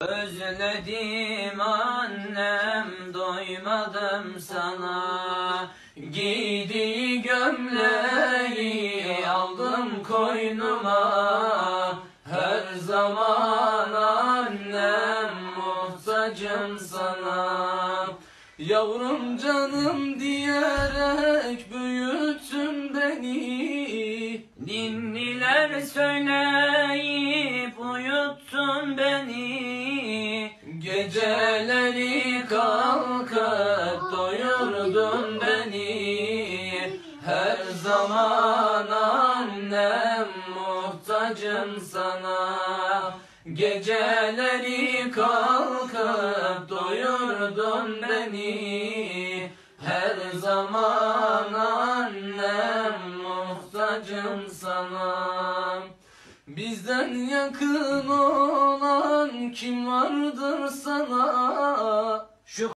Özledim annem doymadım sana. Giydiği gömleği aldım koynuma. Her zaman annem muhtacım sana. Yavrum canım diyerek büyüttün beni. Ninniler söyleyip uyuttun beni Geceleri kalkıp doyurdun beni. Her zaman annem muhtacım sana. Geceleri kalkıp doyurdun beni. Her zaman annem muhtacım sana. Bizden yakın olan vardır sana? Şu